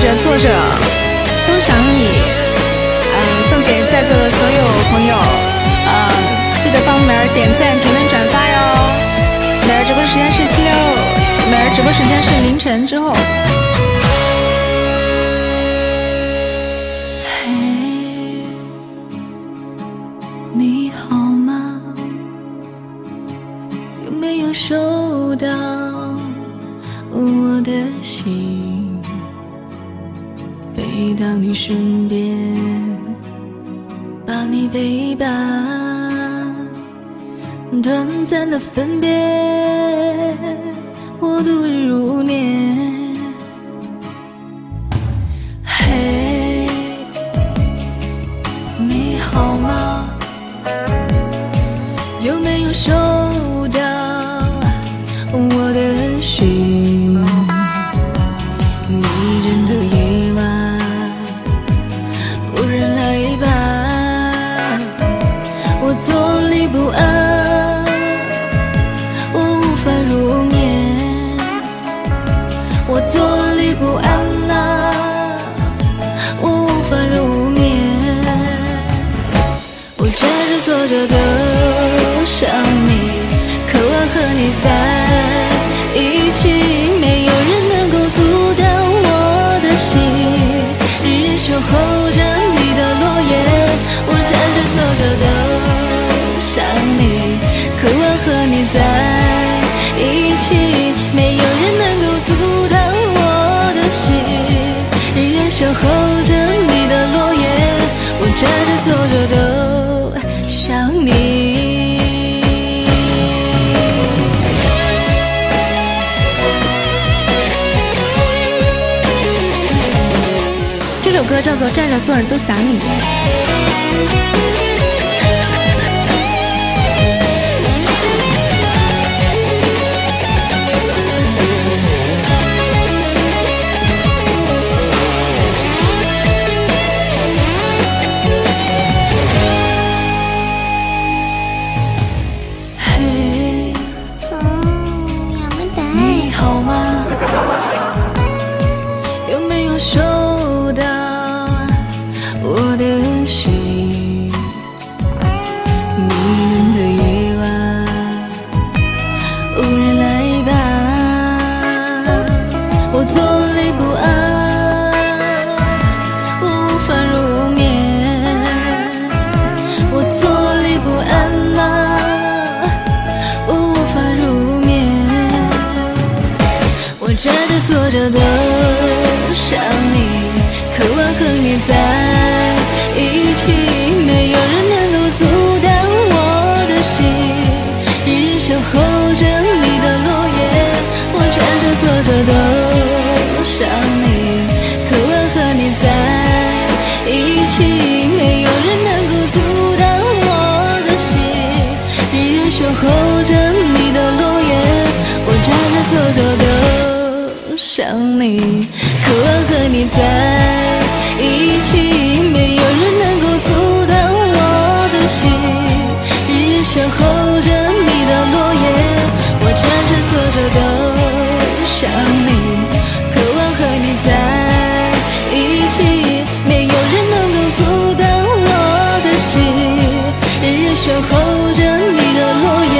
着坐着都想你，嗯，送给在座的所有朋友，嗯，记得帮美儿点赞、评论、转发哟。美儿直播时间是七六，美儿直播时间是凌晨之后。嘿你好吗？有没有收到我的信？到你身边，把你陪伴。短暂的分别，我度日如年。嘿，你好吗？有没有收和你在歌叫做《站着坐着都想你》。嘿，着的想你，渴望和你在一起，没有人能够阻挡我的心，日夜守候着你的落叶。我站着坐着都想你，渴望和你在一起，没有人能够阻挡我的心，日夜守候着你的落叶。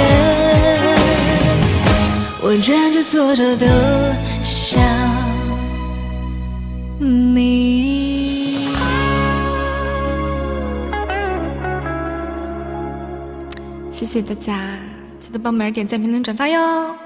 我站着坐着都想你。谢谢大家，记得帮美儿点赞、评论、转发哟。